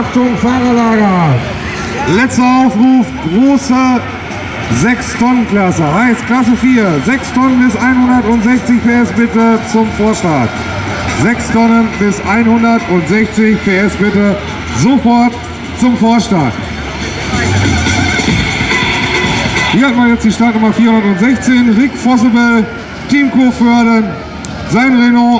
Achtung, Fahrerlager. Letzter Aufruf, große 6-Tonnen-Klasse. Heißt Klasse 4. 6 Tonnen bis 160 PS bitte zum Vorstart. 6 Tonnen bis 160 PS bitte sofort zum Vorstart. Hier hat man jetzt die Startnummer 416, Rick Vossebel, Team Kurfürden, sein Renault.